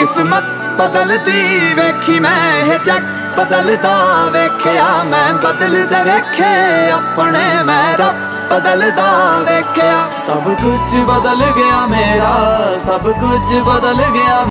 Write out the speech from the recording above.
ਕਿਸਮਤ ਬਦਲਦੀ ਵੇਖੀ ਮੈਂ, ਇਹ ਜੱਗ ਬਦਲਦਾ ਵੇਖਿਆ ਮੈਂ, ਬਦਲਦਾ ਵੇਖੇ ਆਪਣੇ ਮੈਂ, ਰੱਬ ਬਦਲਦਾ ਵੇਖਿਆ। ਸਭ ਕੁਝ ਬਦਲ ਗਿਆ ਮੇਰਾ, ਸਭ ਕੁਝ ਬਦਲ ਗਿਆ